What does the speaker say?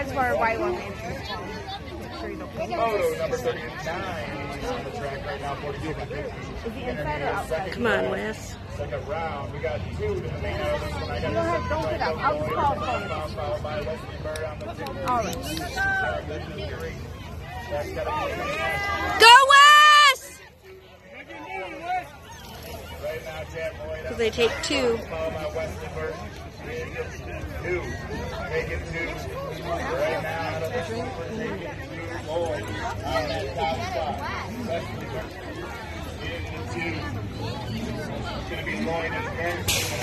I just wondered why he wasn't answering his phone. Make sure he's okay. Photo number 39 on the track right now, 42 Is he inside or outside? Come on, Wes. Second round, we got two to the main out of this one. I got You don't get up. I'll just call a followed by Wesley Burt on the ticket. All right. That's got a Go, Wes! Right now, Chad Boyd Because they take two. followed by Wesley Burt. Taking two. Taking two. It's going to be Lloyd and.